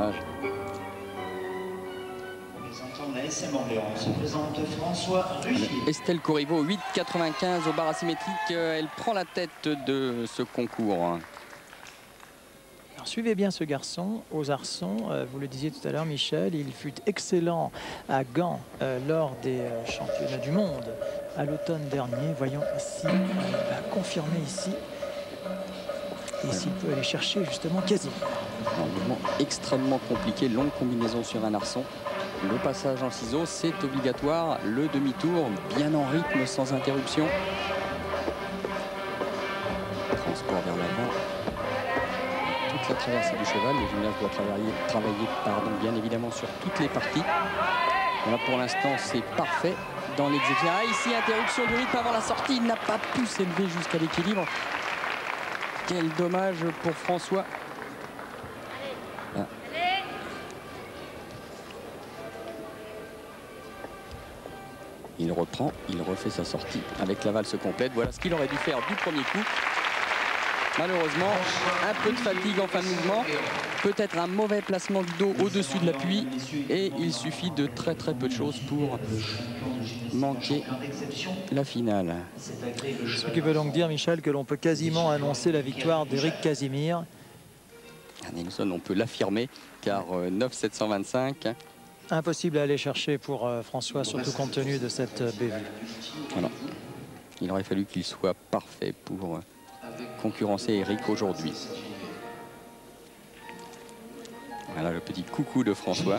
Dommage. Estelle Corriveau, 8,95 au bar asymétrique. Elle prend la tête de ce concours. Alors, suivez bien ce garçon aux arçons. Euh, vous le disiez tout à l'heure, Michel, il fut excellent à Gand euh, lors des euh, championnats du monde à l'automne dernier. Voyons ici, il va confirmer ici. Et s'il peut aller chercher justement quasi. Un mouvement extrêmement compliqué, longue combinaison sur un arçon. Le passage en ciseaux, c'est obligatoire. Le demi-tour, bien en rythme, sans interruption. Transport vers l'avant. Toute la traversée du cheval. Le gymnase doit travailler, travailler pardon, bien évidemment sur toutes les parties. Voilà, pour l'instant, c'est parfait dans l'exécution. Ah, ici, interruption du rythme avant la sortie. Il n'a pas pu s'élever jusqu'à l'équilibre. Quel dommage pour François. Il reprend, il refait sa sortie avec la valse complète. Voilà ce qu'il aurait dû faire du premier coup. Malheureusement, un peu de fatigue en fin de mouvement, peut-être un mauvais placement du dos au-dessus de l'appui et il suffit de très très peu de choses pour manquer la finale. Ce qui veut donc dire, Michel, que l'on peut quasiment annoncer la victoire d'Eric Casimir. Nelson, on peut l'affirmer, car 9-725 euh, impossible à aller chercher pour euh, François, surtout compte tenu de cette euh, bévue. Il aurait fallu qu'il soit parfait pour concurrencer Eric aujourd'hui. Voilà le petit coucou de François.